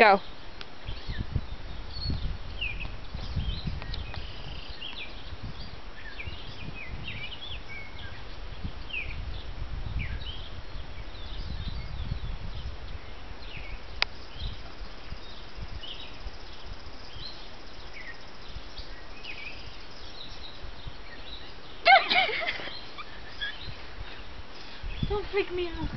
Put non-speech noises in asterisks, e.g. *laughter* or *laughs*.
Go. *laughs* Don't freak me out.